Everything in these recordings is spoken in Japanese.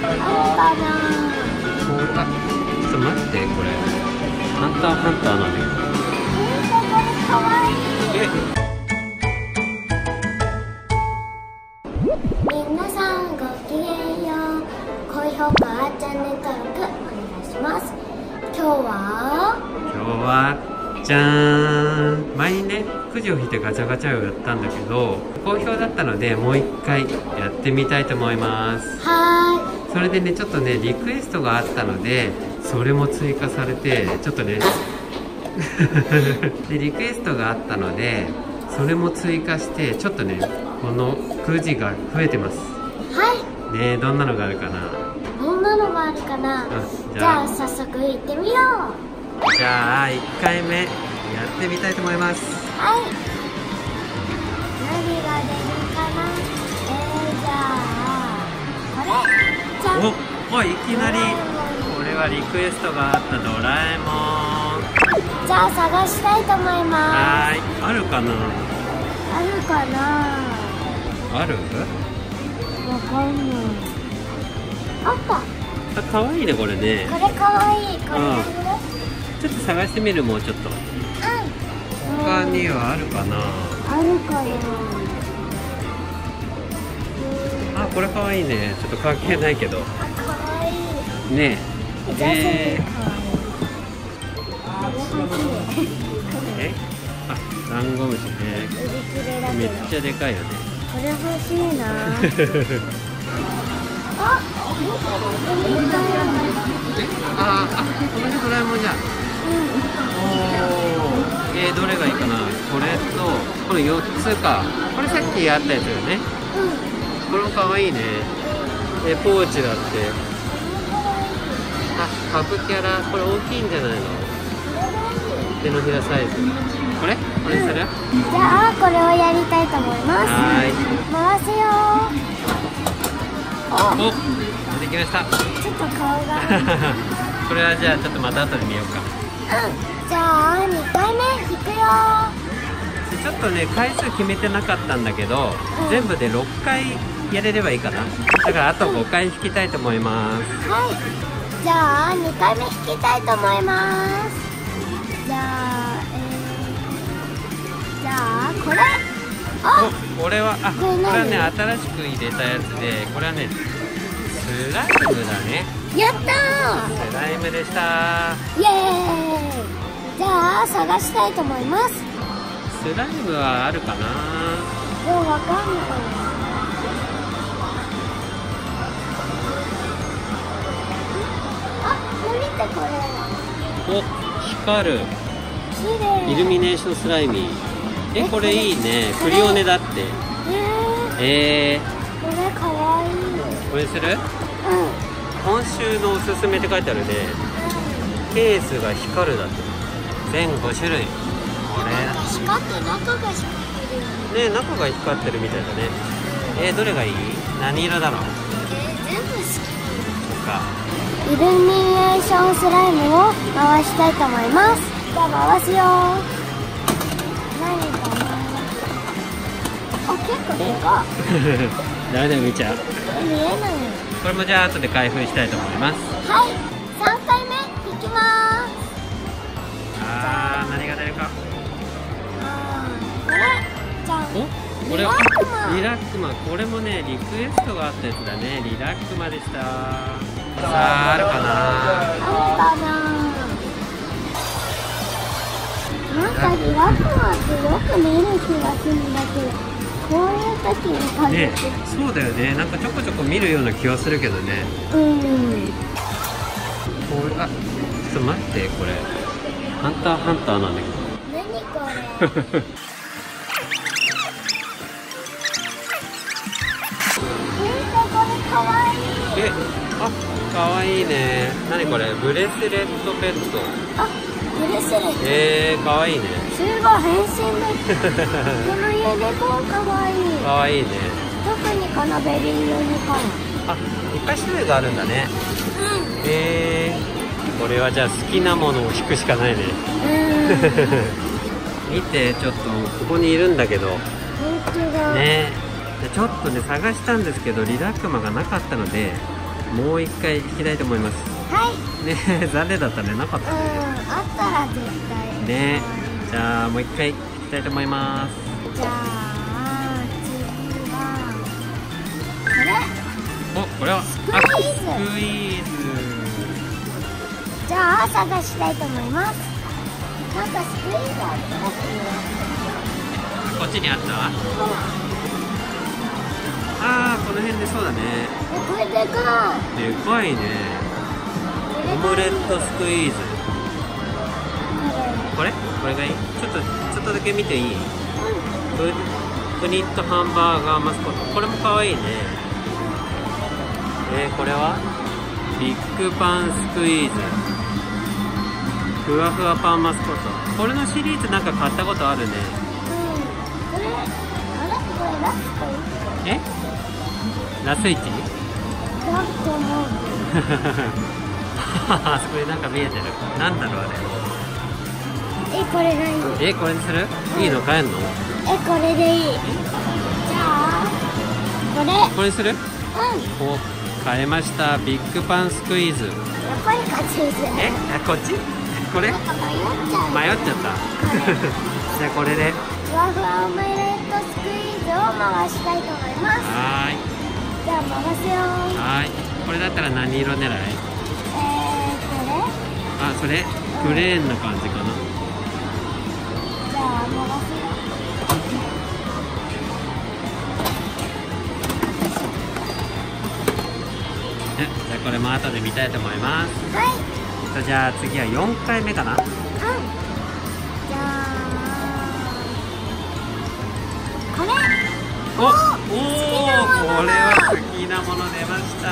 かなこれあちょっと待ってこれハンターハンターなんだけどえー、これかわいいえ皆さんごきげんよう。高評価チャンネル登録お願いします。今日は今日はじゃーん前にねくじを引いてガチャガチャをやったんだけど好評だったのでもう一回やってみたいと思います。はい。それでねちょっとねリクエストがあったのでそれも追加されてちょっとね でリクエストがあったのでそれも追加してちょっとねこのくじが増えてます。はい。ねどんなのがあるかな？どんなのがあるかな？あじゃあ。じゃあ早速行ってみよう。じゃあ1回目やってみたいと思います。はいおおいきなりこれはリクエストがあったドラえもん。じゃあ探したいと思いまはーい。あるかな？すあるかな？ある？わかんない。あった。あかわいいねこれね。これかわいい。これうん。ちょっと探してみるもうちょっと。うん。他にはあるかなあるかな？あこれかわいいね。ちょっと関係ないけどね。えこれ欲しいー、えあダンゴムシね。めっちゃでかいよね。これ欲しいな。あああ同じドラえもんじゃん。おー。えー、どれがいいかな。これとこの4つか。これさっきあったやつよね。うん。これもかわいいね。えポーチだって。あカブキャラこれ大きいんじゃないの？手のひらサイズ。これ？これにする、じゃあこれをやりたいと思います。はーい。回すよ。お出てきました。ちょっと顔が。う んこれはじゃあちょっとまた後で見ようか。じゃあ2回目引くよ。でちょっとね回数決めてなかったんだけど、うん。全部で6回やれればいいかな。だからあと5回引きたいと思います。はいじゃあ2回目引きたいと思います。じゃあえー、じゃあこれ。あおこれはあここれはね新しく入れたやつでこれはねスライムだね。やったスライムでした。ーイエーイ！じゃあ探したいと思います。スライムはあるかな？でもわかんないてこれお光る。イルミネーションスライミーえこれいいね。クリオネだって。ええー、これかわいい。ー、これする？う今週のおすすめって書いてあるね。ケースが光るだって。全5種類。こん光って中が光ってるね中が光ってるみたいだね。えー、どれがいい？何色だろう？えー、全部好き。そっかイルミネーションスライムを回したいと思います。じゃあ回すよ。何かなあ結構でか。誰でも見ちゃう。い見えない。これもじゃあ後で開封したいと思います。はい。3回目。いきます。あー何が出るか。あーこれ。じゃんお？これリラックマ。リラックマ。これもねリクエストがあったやつだね。リラックマでしたさああるかな？あるかな？なんかリラックマってよく見る気がするんだけどこういう時に限ねって、そうだよね。なんかちょこちょこ見るような気はするけどね。うん。これあちょっと待ってこれ。ハンターハンターなんだけ何これ？どえー、これかわいい。えあかわいいね。何これ？ブレスレットペット。あブレスレット。えー、かわいいね。すごい変身です このユニコーンかわいい。かわいいね。特にこのベリーユニコーンあいっぱい種類があるんだね。えー、これはじゃあ好きなものを引くしかないね。うん。見てちょっとここにいるんだけど。本当だ、ね。でちょっとね探したんですけどリラックマがなかったのでもう一回引きたいと思います。はい。ね 残念だったね。なかっうんたねあったら絶対ねじゃあもう一回引きたいと思います。じゃあ次はこれ。おこれは？あスクイーズ。スクイーズじゃあ探したいと思います。なんかスクイーズあった？っこっちにあった？けあーこの辺でそうだね。えこれでかいでかいね。オムレットスクイーズ。これ。これ？がいい？ちょっとちょっとだけ見ていい？ププニットハンバーガーマスコット。これもかわいいね。えー、これは？ビッグパンスクイーズ。ふわふわパンマスコット。これのシリーズなんか買ったことあるね。え？ラスイチ？だと思う あそこになんか見えてる。なんだろうあえこれがいいれえこれにする？いいの？買えんの？えこれでいい。じゃあこれ。これにする？うん。お買えました。ビッグパンスクイーズ。やっぱり勝ちですえ？あこっち？これ？迷っちゃっちゃった。じゃあこれで。ふわふわオムレットスクイーズを回したいと思います。はーいじゃあ回すよ。はーい。これだったら何色狙い？えー、これ？あそれ？グレーンな感じかな。じゃあ回すよ。えじゃあこれも後で見たいと思います。はい。じゃあ次は4回目かな。うん。じゃあこれ？おおなもの出ました。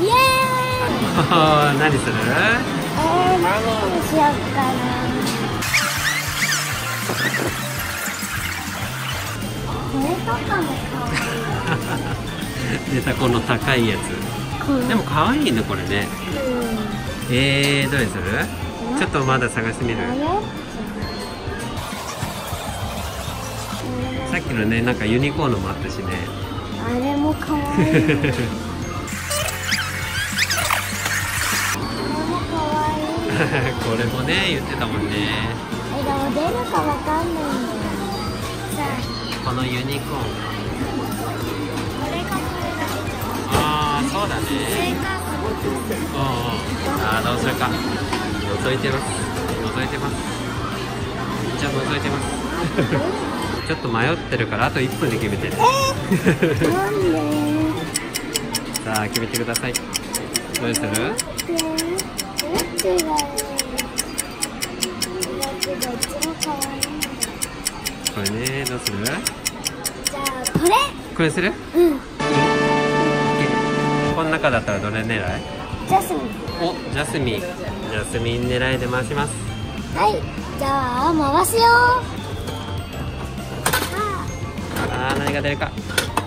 イエーイ。何するえー、何にしよっかな。これとかもかわ出たこの高いやつ。でも可愛いねこれね。うん。えー、どれする？ちょっとまだ探してみる。さっきのねなんかユニコーンのもあったしねあれもかわいいこれもかわいいこれもね言ってたもんね。えでも出るかわかんないんだこのユニコーン。これかこれああそうだがねああどうするか。覗いてます。覗いてます。じゃあ覗いてます ちょっと迷ってるからあと1分で決めてね。なんでさあ決めてください。どれする？これねどうする？じゃあこれ。これする？うん。この中だったらどれ狙い？ジャスミン。おジャスミン。ジャスミン狙いで回します。はい。じゃあ回すよあー何が出るか。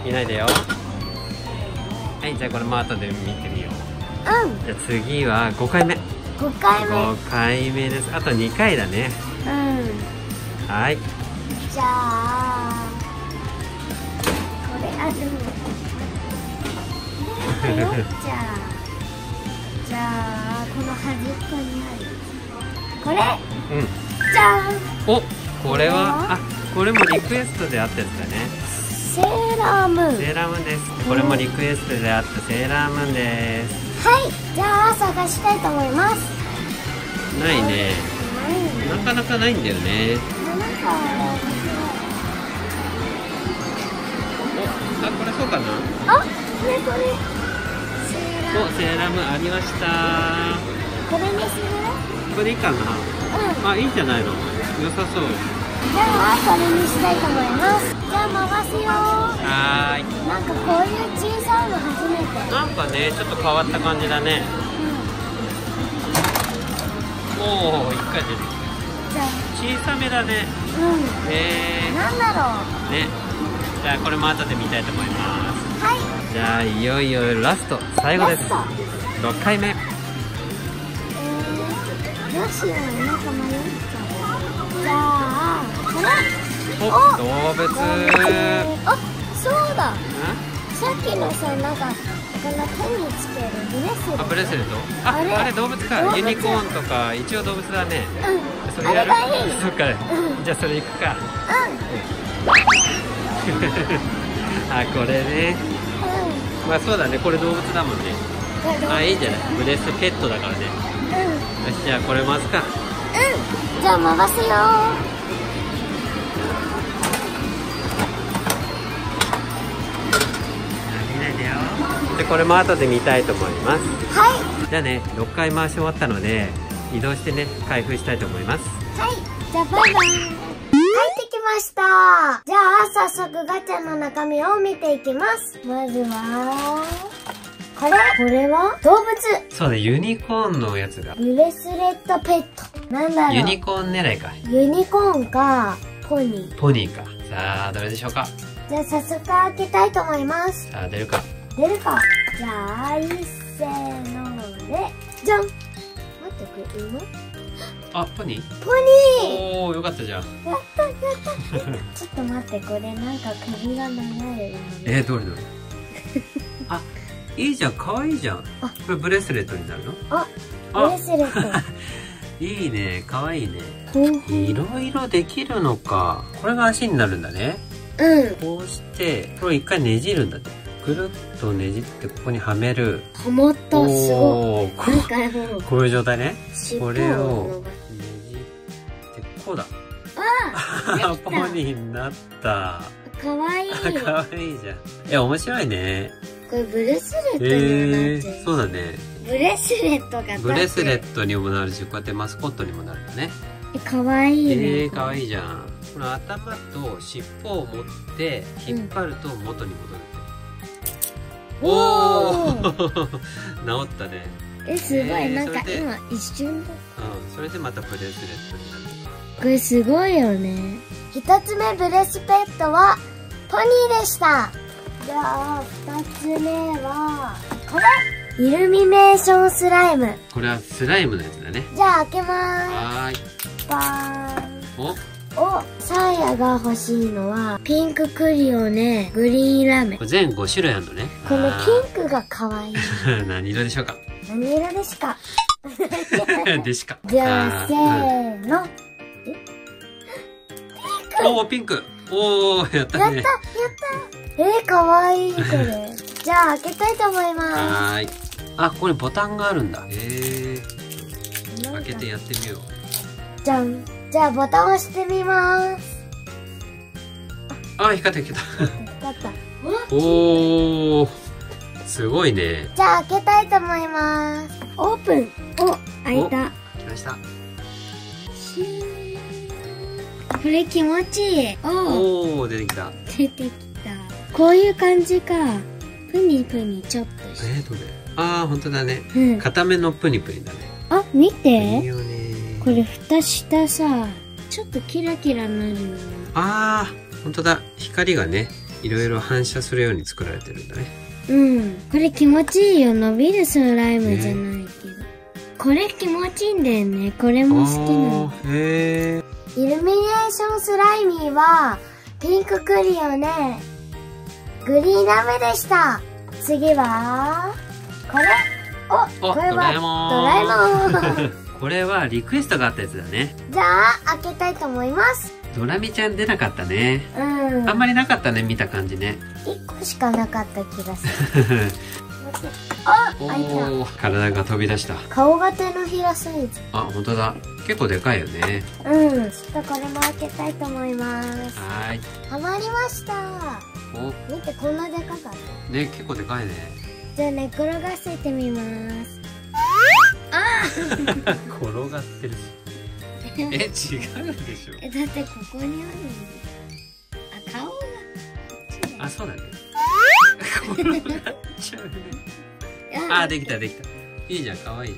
見ないでよ。はいじゃあこれも後で見てみよう。うん。じゃあ次は5回目。5回目。5回目です。あと2回だね。うん。はい。じゃあこれあでも迷っちゃうじゃあこの端っこにある。これ？うん。じゃん。おこれはあこれもリクエストであったやつだね。セーラームーン。セーラームーンです。これもリクエストであったセーラームーンです。はい。じゃあ探したいと思います。ないね。なかなかないんだよね。あこれそうかな？あこれ。これおセーラームーンありました。これにする？これでいいかな？うん。あいいんじゃないの？良さそうじゃあこれにしたいと思います。じゃあ回すよはーい。なんかこういう小さいの初めて。なんかねちょっと変わった感じだね。おお一回出てきじゃあ。た小さめだね。うん。へえなんだろう。ね。じゃあこれも後で見たいと思います。はい。じゃあいよいよラスト最後です。ラスト。6回目。えー、どうしよう。なんか迷うあおお動物。あそうだ。ん？さっきのさなんかこの手につけるリレット。あブレスレット？ああれ？動物か。ユニコーンとか一応動物だね。うん。それやる。あれがいい。そっか。じゃあそれ行くか。あこれね。うん。まあそうだね。これ動物だもんね。うんあいいじゃない？ブレスペットだからね。うん。よしじゃあこれ回すか。うんじゃあ回すよ。でこれも後で見たいと思います。はい。じゃあね6回回し終わったので移動してね開封したいと思います。はい。じゃあバイバイ。帰ってきました。じゃあ早速ガチャの中身を見ていきます。まずはこれ？これは？動物。そうねユニコーンのやつがブレスレットペット。なんだろう。ユニコーン狙いか。ユニコーンかポニー。ポニーか。さあどれでしょうか？じゃあ早速開けたいと思います。さあ出るか。出るか。じゃあ一せーので。じゃん。待ってこれ馬？あポニー？ポニおおよかったじゃん。ーやったやった。ちょっと待ってこれなんか首が長い馬ね。えー、どれどれ？あいいじゃん可愛いじゃん。あ。これブレスレットになるの？あブあレスレッ いいね可愛いね。いろいろできるのか。これが足になるんだね。うん。こうしてこれ一回ねじるんだって。ぐるっとねじってここにはめる。ハマった。すごい。こう。こういう状態ね。これをねじってこうだ。あ ポニーになった。かわい。い こ可愛いじゃん。いや面白いねれブレスレットえにもなってるー、そうだねブレスレットがブレスレト。ットにもなるしこうやってマスコットにもなるんだねかわいいね。えー、かわいいじゃん。この頭と尻尾を持って引っ張ると元に戻るって、おお 治ったね。えすごい、えーなんか今一瞬だうんそれでまたブレスレットになる。これすごいよね。一つ目ブレスペットはポニーでしたじゃあ二つ目はこれ。イルミネーションスライム。これはスライムのやつだね。じゃあ開けまはーい。バーン。おおサーヤが欲しいのはピンククリオネグリーンラメ。これ全5種類あるのね。このあピンクが可愛い。ー 何色でしょうか？何色でしか？でしか。じゃあせーーの。おおピンク。おおやったやったやっねたえー、かわいいこれ。じゃあ開けたいと思いまはーい。あここにボタンがあるんだ。へえす開けてやってみよう。じゃん。じゃあボタンを押してみます。あ光った光っ光った。たおおすごいね。じゃあ開けたいと思います。オープン。お開いた。来ました。これ気持ちいい。おおおお出てきた。出てきたこういう感じか。プニプニちょっとしえー、どれあー本当だね。うん。固めのプニプニだね。あ見て。これ蓋下さちょっとキラキラなるのあー本当だ。光がねいろいろ反射するように作られてるんだね。うん。これ気持ちいいよ。伸びるスライムじゃないけど、これ気持ちいいんだよね。これも好きなの。へえイルミネーションスライミーはピンククリオネグリーンラメでした。次はこれ。おおこれはドラえもん。これはリクエストがあったやつだね。じゃあ開けたいと思います。ドラミちゃん出なかったね。うん。あんまりなかったね見た感じね。1個しかなかった気がする。あお開いた。お体が飛び出した。顔が手のひらサイズ。あ本当だ。結構でかいよね。うん。ちょっとこれも開けたいと思います。はーい。ハマりましたお。見てこんなでかかった？ね結構でかいね。じゃあ寝転がせてみます。転がってる。しえ違うでしょえだってここにあるあ顔がこっちだあそうだね。転がっちゃうね。あできたできた。いいじゃんかわいい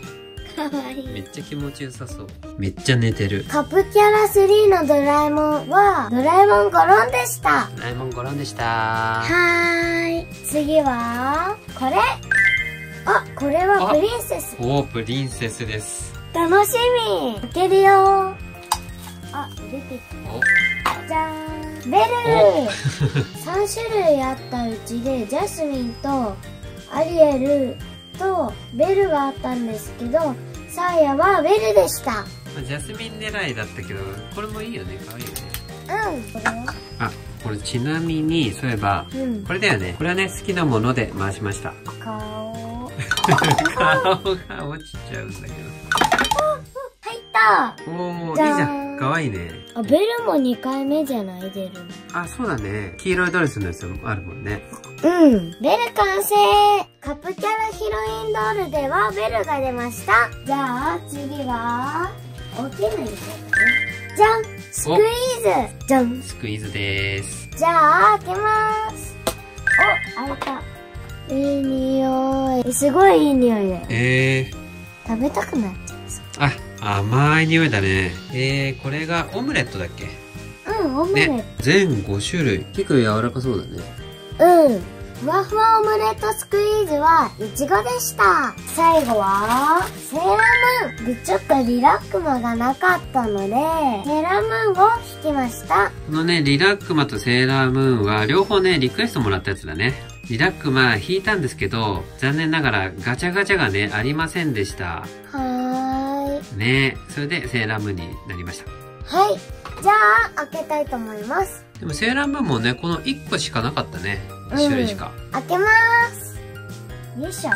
かわいい。めっちゃ気持ちよさそう。めっちゃ寝てる。カプキャラ3のドラえもんはドラえもんゴロンでした。ドラえもんごろんでした。はーい。次はこれ。あこれはプリンセス。おープリンセスです。楽しみ。開けるよ。あ出てきお。たじゃーん。ベル3種類あったうちでジャスミンとアリエルとベルがあったんですけどサーヤはベルでした。まあジャスミン狙いだったけどこれもいいよね。可愛いよね。うんこれは。あこれちなみにそういえばうん。これだよね。これはね好きなもので回しました。顔。顔が落ちちゃうんだけ入った。どおおいいじゃーん。可愛いね。あベルも2回目じゃない？出るのあそうだね。黄色いドレスのやつもあるもんねうん。ベル完成カップキャラヒロインドールではベルが出ました。じゃあ次は、大きいのにしよう。じゃんスクイーズじゃんスクイーズですじゃあ開けますお、開いた。いい匂い。すごいいい匂いだよ。えー、食べたくなっちゃあ甘い匂いだねえー、これがオムレットだっけ？う。うん、オムレット。ね全5種類結構柔らかそうだねうん。ふわふわオムレットスクイーズはいちごでした。最後は、セーラームーン。で、ちょっとリラックマがなかったので、セーラームーンを引きました。このねリラックマとセーラームーンは両方ねリクエストもらったやつだねリラックマ引いたんですけど残念ながらガチャガチャがねありませんでしたはーい。ねそれでセーラームーンになりましたはい。じゃあ、開けたいと思います。でもセーラームーンもねこの1個しかなかったねうん1種類しか、開けます。よいしょ。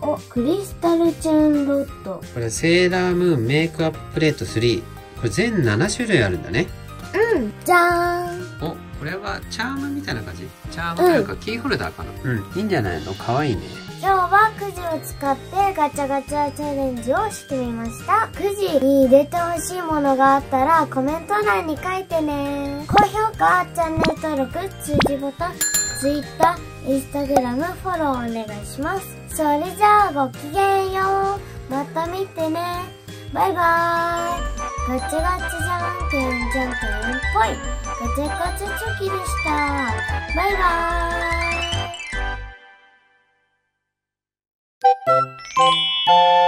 お、クリスタルチューンロッド。これセーラームーンメイクアッププレート3これ全7種類あるんだねうん。じゃーん。おこれはチャームみたいな感じチャームというかキーホルダーかなうん、いいんじゃないの？かわいいね今日はくじを使ってガチャガチャチャレンジをしてみました。くじに入れてほしいものがあったらコメント欄に書いてね。高評価、チャンネル登録、通知ボタン、Twitter、Instagram フォローお願いします。それじゃあごきげんよう。また見てね。バイバーイ。ガチャガチャじゃんけんじゃんけんぽい。ガチャガチャチョキでした。バイバーイ。you